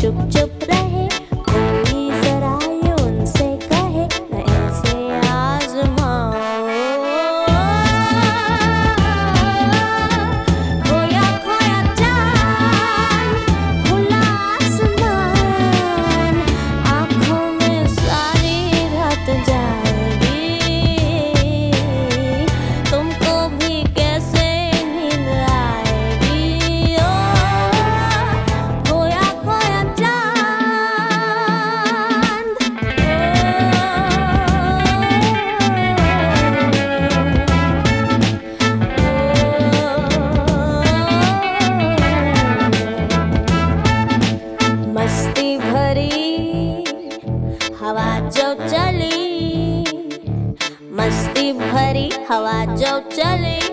chụp हवा जो चली